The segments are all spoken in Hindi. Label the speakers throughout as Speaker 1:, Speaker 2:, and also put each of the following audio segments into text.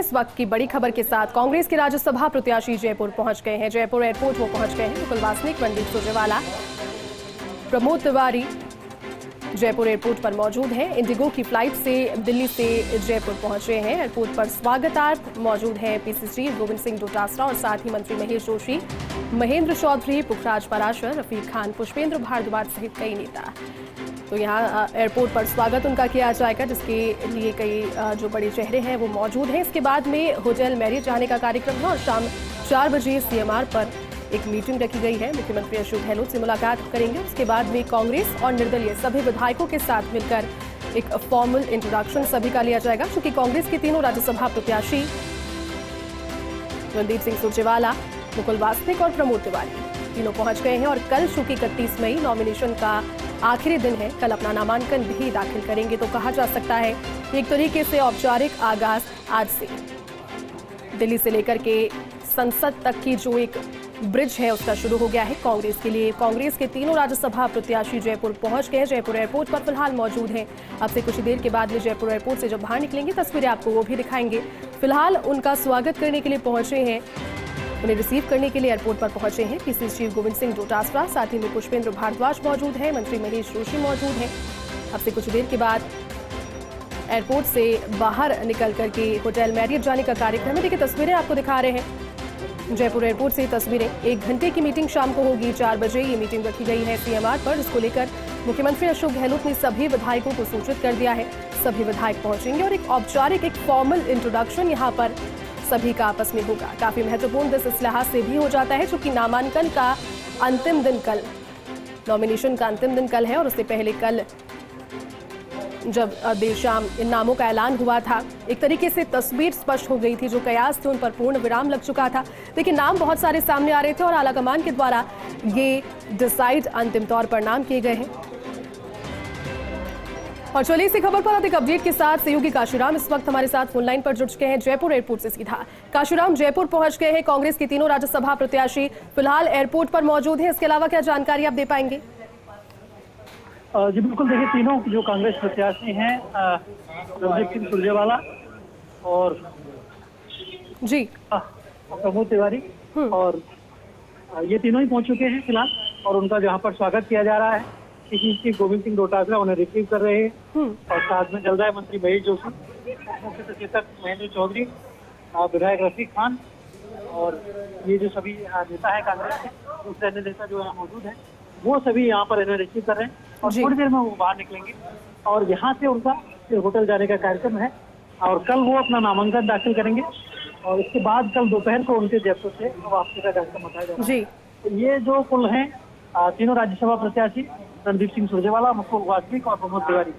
Speaker 1: इस वक्त की बड़ी खबर के साथ कांग्रेस के राज्यसभा प्रत्याशी जयपुर पहुँच गए हैं। जयपुर एयरपोर्ट वो पहुँच गए हैं। मुकुल वासनिक सुरजेवाला, प्रमोद तिवारी जयपुर एयरपोर्ट पर मौजूद हैं। इंडिगो की फ़्लाइट से दिल्ली से जयपुर पहुँचे हैं। एयरपोर्ट पर स्वागतार्थ मौजूद हैं पीसीसी गोविंद सिंह डोटासरा और साथ ही मंत्री महेश जोशी, महेंद्र चौधरी, पुखराज पराशर, रफीक खान, पुष्पेंद्र भारद्वाज सहित कई नेता। तो यहाँ एयरपोर्ट पर स्वागत उनका किया जाएगा, जिसके लिए कई जो बड़े चेहरे हैं वो मौजूद हैं। इसके बाद में होटल मैरिज जाने का कार्यक्रम है और शाम चार बजे सीएमआर पर एक मीटिंग रखी गई है। मुख्यमंत्री अशोक गहलोत से मुलाकात करेंगे उसके बाद में कांग्रेस और निर्दलीय सभी विधायकों के साथ मिलकर एक फॉर्मल इंट्रोडक्शन सभी का लिया जाएगा क्योंकि कांग्रेस के तीनों राज्यसभा प्रत्याशी रणदीप सिंह सुरजेवाला, मुकुल वासनिक और प्रमोद तिवारी तीनों पहुँच गए हैं और कल चूँकि इकतीस मई नॉमिनेशन का आखिरी दिन है। कल अपना नामांकन भी दाखिल करेंगे तो कहा जा सकता है एक तरीके से औपचारिक आगाज़ आज से। दिल्ली से लेकर के संसद तक की जो एक ब्रिज है, उसका शुरू हो गया है। कांग्रेस के लिए कांग्रेस के तीनों राज्यसभा प्रत्याशी जयपुर पहुँच गए जयपुर एयरपोर्ट पर फ़िलहाल मौजूद हैं। अब से कुछ देर के बाद में जयपुर एयरपोर्ट से जब बाहर निकलेंगे, तस्वीरें आपको वो भी दिखाएँगे। फ़िलहाल उनका स्वागत करने के लिए पहुँचे हैं उन्हें रिसीव करने के लिए एयरपोर्ट पर पहुँचे हैं। पीसी चीफ गोविंद सिंह डोटासरा, साथ ही में पुष्पेंद्र भारद्वाज मौजूद हैं, मंत्री महेश जोशी मौजूद हैं। अब से कुछ देर के बाद एयरपोर्ट से बाहर निकल करके होटल मैरियट जाने का कार्यक्रम है। देखिए, तस्वीरें आपको दिखा रहे हैं। जयपुर एयरपोर्ट से तस्वीरें। एक घंटे की मीटिंग शाम को होगी, चार बजे ये मीटिंग रखी गई है सीएमआर पर, जिसको लेकर मुख्यमंत्री अशोक गहलोत ने सभी विधायकों को सूचित कर दिया है। सभी विधायक पहुँचेंगे और एक औपचारिक, एक फॉर्मल इंट्रोडक्शन यहाँ पर सभी का आपस में होगा। काफ़ी महत्वपूर्ण दिस इस लिहाज से भी हो जाता है क्योंकि नामांकन का अंतिम दिन कल नॉमिनेशन का अंतिम दिन कल है, और उससे पहले कल जब देर शाम इन नामों का ऐलान हुआ था, एक तरीके से तस्वीर स्पष्ट हो गई थी, जो कयास थे, उन पर पूर्ण विराम लग चुका था। देखिए, नाम बहुत सारे सामने आ रहे थे, और आलाकमान के द्वारा ये डिसाइड अंतिम तौर पर नाम किए गए हैं। और चलिए इसी खबर पर अधिक अपडेट के साथ सहयोगी काशीराम इस वक्त हमारे साथ फ़ोन लाइन पर जुड़ चुके हैं जयपुर एयरपोर्ट से सीधा। काशीराम जयपुर पहुँच गए हैं कांग्रेस के तीनों राज्यसभा प्रत्याशी। फ़िलहाल एयरपोर्ट पर मौजूद हैं। इसके अलावा क्या जानकारी आप दे पाएँगे?
Speaker 2: जी बिल्कुल देखिए तीनों जो कांग्रेस प्रत्याशी हैं रणदीप सिंह सुरजेवाला और
Speaker 1: जी।
Speaker 2: प्रमोद तिवारी और ये तीनों ही पहुँच चुके हैं फ़िलहाल और उनका जहाँ पर स्वागत किया जा रहा है। किसी चीज़ गोविंद सिंह डोटासरा उन्हें रिसीव कर रहे हैं।
Speaker 1: हम्म।
Speaker 2: और साथ में चल रहा है मंत्री महेश जोशी। मुख्य सचेतक महेंद्र चौधरी विधायक रफीक खान और ये जो सभी नेता है कांग्रेस के दूसरे अन्य नेता जो यहाँ मौजूद है वो सभी यहाँ पर इन्हें रिसीव कर रहे हैं और थोड़ी देर में वो बाहर निकलेंगे। और यहाँ से उनका फिर होटल जाने का कार्यक्रम है और कल वो अपना नामांकन दाखिल करेंगे और इसके बाद कल दोपहर को उनके जयपुर से वापसी का कार्यक्रम बताया जाएगा।
Speaker 1: जी।
Speaker 2: तो ये जो कुल हैं तीनों राज्यसभा प्रत्याशी रणदीप सिंह सुरजेवाला मुकुल वासनिक और प्रमोद तिवारी।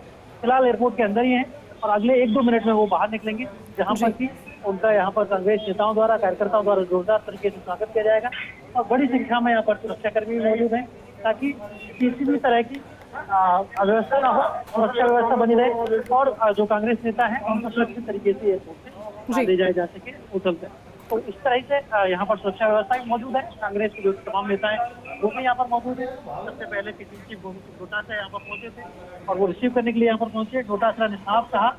Speaker 2: फ़िलहाल एयरपोर्ट के अंदर ही है और अगले एक दो मिनट में वो बाहर निकलेंगे जहाँ पर कि उनका यहाँ पर कांग्रेस नेताओं द्वारा कार्यकर्ताओं द्वारा जोरदार तरीके से स्वागत किया जाएगा और बड़ी संख्या में यहाँ पर सुरक्षाकर्मी भी मौजूद हैं ताकि किसी भी तरह की अव्यवस्था ना हो सुरक्षा व्यवस्था बनी रहे और जो कांग्रेस नेता है उनको सुरक्षित तरीके से एयरपोर्ट से ले जाए जा सके होटल से तो इस तरह से यहाँ पर सुरक्षा व्यवस्था भी मौजूद है। कांग्रेस के जो तमाम नेता हैं वो भी यहाँ पर मौजूद है। सबसे पहले पीसीसी डोटासरा यहाँ पर पहुँचे थे और वो रिसीव करने के लिए यहाँ पर पहुँचे। डोटासरा ने साफ़ कहा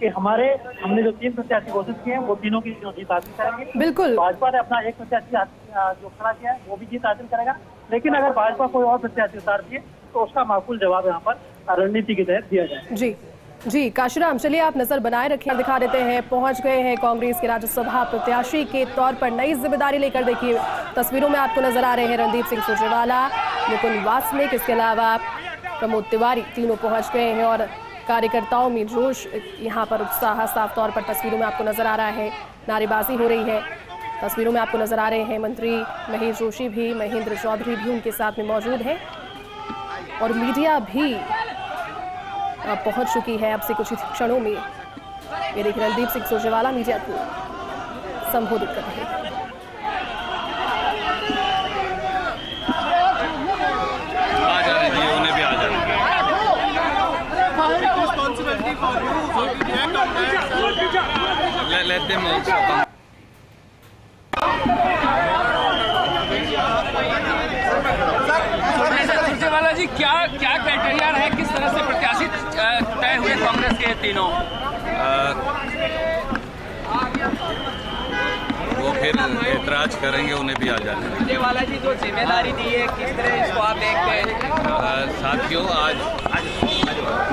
Speaker 2: कि हमारे हमने जो तीन प्रत्याशी घोषित किए हैं वो तीनों की जो जीत हासिल करेंगे।
Speaker 1: बिल्कुल।
Speaker 2: भाजपा ने अपना एक प्रत्याशी जो खड़ा किया है वो भी जीत हासिल करेगा। लेकिन अगर भाजपा कोई और प्रत्याशी उतार दिए तो उसका माकूल जवाब यहाँ पर रणनीति के तहत दिया जाए
Speaker 1: जी। जी, काशीराम, चलिए आप नज़र बनाए रखें दिखा देते हैं, पहुँच गए हैं कांग्रेस के राज्यसभा प्रत्याशी के तौर पर नई ज़िम्मेदारी लेकर देखिए, तस्वीरों में आपको नज़र आ रहे हैं रणदीप सिंह सुरजेवाला मुकुल वासनिक, इसके अलावा प्रमोद तिवारी, तीनों पहुँच गए हैं और कार्यकर्ताओं में जोश यहाँ पर उत्साह, साफ़ तौर पर तस्वीरों में आपको नज़र आ रहा है, नारेबाजी हो रही है। तस्वीरों में आपको नज़र आ रहे हैं मंत्री महेश जोशी भी, महेंद्र चौधरी भी उनके साथ में मौजूद हैं। और मीडिया भी पहुँच चुकी है अब से कुछ क्षणों में। ये देखिए रणदीप सिंह सुरजेवाला, मीडिया को संबोधित कर रहे हैं।
Speaker 3: सुरजेवाला जी, क्या क्या क्राइटेरिया है किस तरह से प्रत्याशी कांग्रेस के तीनों
Speaker 4: Uh, फिर एतराज़ करेंगे उन्हें भी आ जाने देंगे।
Speaker 3: वाला जी जो ज़िम्मेदारी दी है किस तरह इसको आप देखते हैं?
Speaker 4: साथियों आज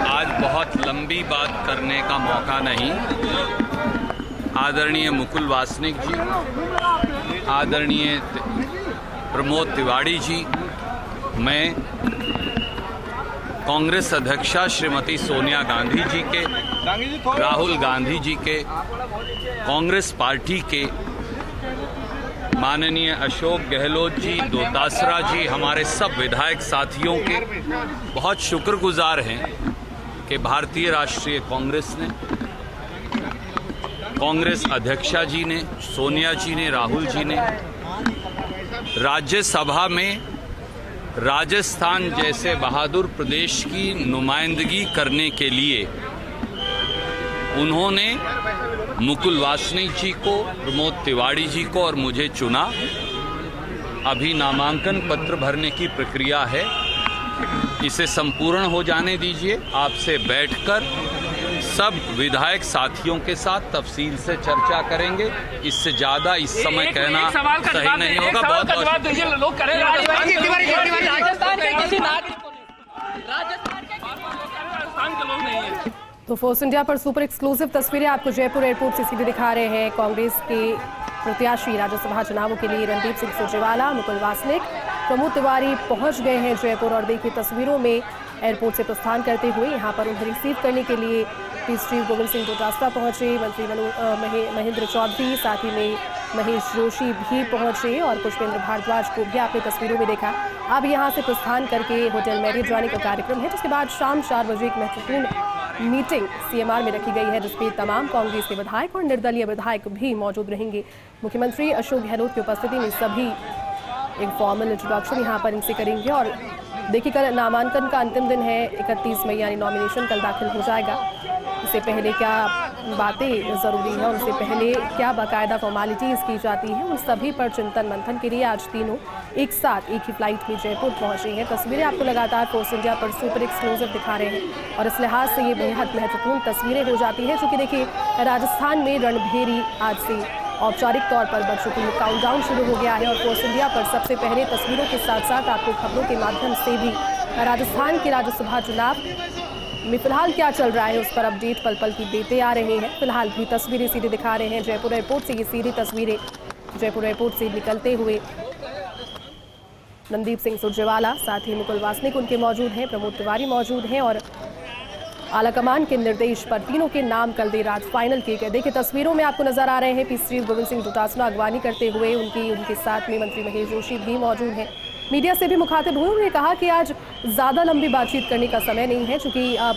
Speaker 4: आज बहुत लंबी बात करने का मौका नहीं। आदरणीय मुकुल वासनिक जी आदरणीय प्रमोद तिवाड़ी जी मैं कांग्रेस अध्यक्षा श्रीमती सोनिया गांधी जी के, राहुल गांधी जी के, कांग्रेस पार्टी के, माननीय अशोक गहलोत जी, दोतासरा जी, हमारे सब विधायक साथियों के बहुत शुक्रगुजार हैं कि भारतीय राष्ट्रीय कांग्रेस ने, कांग्रेस अध्यक्षा जी ने, सोनिया जी ने, राहुल जी ने, राज्यसभा में राजस्थान जैसे बहादुर प्रदेश की नुमाइंदगी करने के लिए उन्होंने मुकुल वासनिक जी को, प्रमोद तिवाड़ी जी को और मुझे चुना। अभी नामांकन पत्र भरने की प्रक्रिया है। इसे संपूर्ण हो जाने दीजिए। आपसे बैठकर सब विधायक साथियों के साथ तफसील से चर्चा करेंगे। इससे ज़्यादा इस समय
Speaker 3: एक-
Speaker 4: कहना
Speaker 3: एक सवाल
Speaker 4: सही नहीं होगा। बहुत बहुत
Speaker 3: लोग करें
Speaker 5: राजस्थान के किसी नागरिक को नहीं राजस्थान के
Speaker 3: राजस्थान के लोग नहीं है।
Speaker 1: तो फोर्स इंडिया पर सुपर एक्सक्लूसिव तस्वीरें आपको जयपुर एयरपोर्ट से सीधे दिखा रहे हैं। कांग्रेस के प्रत्याशी राज्यसभा चुनावों के लिए रणदीप सिंह सुरजेवाला मुकुल वासनिक प्रमोद तिवारी पहुँच गए हैं जयपुर और देखिए तस्वीरों में एयरपोर्ट से प्रस्थान करते हुए यहाँ पर उन्हें रिसीव करने के लिए पी श्री गोविंद सिंह डोटासरा पहुँचे, मंत्री महेंद्र चौधरी, साथ ही में महेश जोशी भी पहुँचे और पुष्पेंद्र भारद्वाज को भी आपने तस्वीरों में देखा। अब यहाँ से प्रस्थान करके होटल मैरियट जाने का कार्यक्रम है, जिसके बाद शाम चार बजे एक महत्वपूर्ण मीटिंग सीएमआर में रखी गई है जिसमें तमाम कांग्रेस के विधायक और निर्दलीय विधायक भी मौजूद रहेंगे। मुख्यमंत्री अशोक गहलोत की उपस्थिति में सभी एक फॉर्मल इंट्रोडक्शन यहाँ पर इनसे करेंगे और देखिए कल नामांकन का अंतिम दिन है 31 मई यानी नॉमिनेशन कल दाखिल हो जाएगा। इससे पहले क्या बातें ज़रूरी हैं? उनसे पहले क्या बाकायदा फॉर्मेलिटीज़ की जाती हैं? उन सभी पर चिंतन मंथन के लिए आज तीनों एक साथ एक ही फ़्लाइट में जयपुर पहुँचे हैं। तस्वीरें आपको लगातार फोर्स इंडिया पर सुपर एक्सक्लूसिव दिखा रहे हैं और इस लिहाज से ये बेहद महत्वपूर्ण तस्वीरें हो जाती हैं चूँकि देखिए, राजस्थान में रणभेरी आज से औपचारिक तौर पर बन चुकी है। काउंटडाउन शुरू हो गया है और फोर्स इंडिया पर सबसे पहले तस्वीरों के साथ साथ आपको खबरों के माध्यम से भी राजस्थान के राज्यसभा चुनाव में फ़िलहाल क्या चल रहा है उस पर अपडेट पल पल की देते आ रहे हैं। फ़िलहाल भी तस्वीरें सीधे दिखा रहे हैं जयपुर एयरपोर्ट से। ये सीधी तस्वीरें जयपुर एयरपोर्ट से निकलते हुए रणदीप सिंह सुरजेवाला, साथ ही मुकुल वासनिक उनके मौजूद हैं, प्रमोद तिवारी मौजूद हैं और आलाकमान के निर्देश पर तीनों के नाम कल देर रात फाइनल किए गए। देखिए, तस्वीरों में आपको नज़र आ रहे हैं, पी श्री गोविंद सिंह डोटासरा अगवानी करते हुए उनकी, उनके साथ में मंत्री महेश जोशी भी मौजूद हैं। मीडिया से भी मुखातिब हुए उन्होंने कहा कि आज ज़्यादा लंबी बातचीत करने का समय नहीं है, चूँकि अब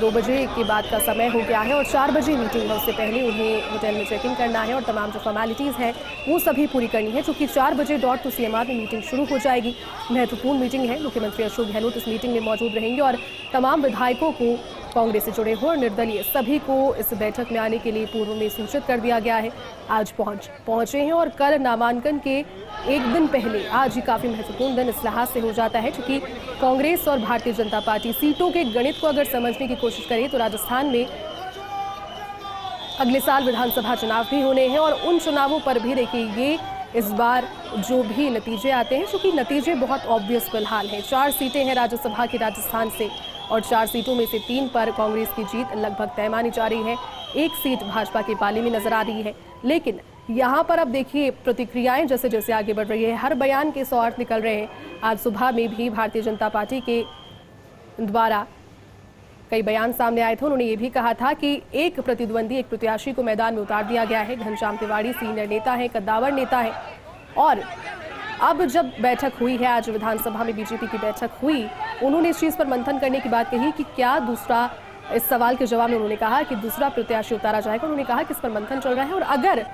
Speaker 1: दो बजे के बाद का समय हो गया है और चार बजे मीटिंग है। उससे पहले उन्हें होटल में चेकिंग करना है और तमाम जो फॉर्मेलिटीज़ हैं, वो सभी पूरी करनी है क्योंकि चार बजे डॉट टू सीएमआर में मीटिंग शुरू हो जाएगी। महत्वपूर्ण मीटिंग है। मुख्यमंत्री अशोक गहलोत इस मीटिंग में मौजूद रहेंगे और तमाम विधायकों को कांग्रेस से जुड़े हो और निर्दलीय सभी को इस बैठक में आने के लिए पूर्व में सूचित कर दिया गया है। आज पहुँच, पहुँचे हैं और कल नामांकन के एक दिन पहले, आज ही काफ़ी महत्वपूर्ण दिन इस लिहाज से हो जाता है, क्योंकि कांग्रेस और भारतीय जनता पार्टी सीटों के गणित को अगर समझने की कोशिश करें तो राजस्थान में अगले साल विधानसभा चुनाव भी होने हैं और उन चुनावों पर भी देखिए, ये इस बार जो भी नतीजे आते हैं क्योंकि नतीजे बहुत ऑब्वियस फ़िलहाल हैं। चार सीटें हैं राज्यसभा की राजस्थान से। और चार सीटों में से तीन पर कांग्रेस की जीत लगभग तय मानी जा रही है। एक सीट भाजपा के पाले में नज़र आ रही है। लेकिन यहाँ पर अब देखिए प्रतिक्रियाएँ जैसे जैसे आगे बढ़ रही है, हर बयान के सौ निकल रहे हैं। आज सुबह में भी भारतीय जनता पार्टी के द्वारा कई बयान सामने आए थे। उन्होंने ये भी कहा था कि एक प्रतिद्वंदी, एक प्रत्याशी को मैदान में उतार दिया गया है। घनश्याम तिवाड़ी सीनियर नेता है, कद्दावर नेता है और अब जब बैठक हुई है, आज विधानसभा में बीजेपी की बैठक हुई, उन्होंने इस चीज़ पर मंथन करने की बात कही कि क्या दूसरा, इस सवाल के जवाब में उन्होंने कहा कि दूसरा प्रत्याशी उतारा जाएगा, उन्होंने कहा कि इस पर मंथन चल रहा है और अगर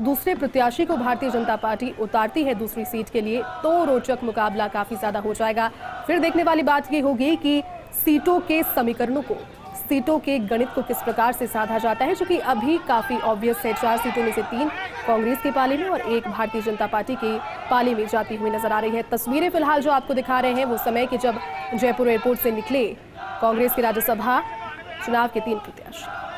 Speaker 1: दूसरे प्रत्याशी को भारतीय जनता पार्टी उतारती है दूसरी सीट के लिए तो रोचक मुकाबला काफ़ी ज़्यादा हो जाएगा। फिर देखने वाली बात यह होगी कि सीटों के समीकरणों को। सीटों के गणित को किस प्रकार से साधा जाता है, जो कि अभी काफ़ी ऑब्वियस है, चार सीटों में से तीन कांग्रेस के पाले में और एक भारतीय जनता पार्टी के पाले में जाती हुई नज़र आ रही है। तस्वीरें फ़िलहाल जो आपको दिखा रहे हैं, वो समय के जब जयपुर एयरपोर्ट से निकले कांग्रेस की राज्यसभा चुनाव के तीन प्रत्याशी।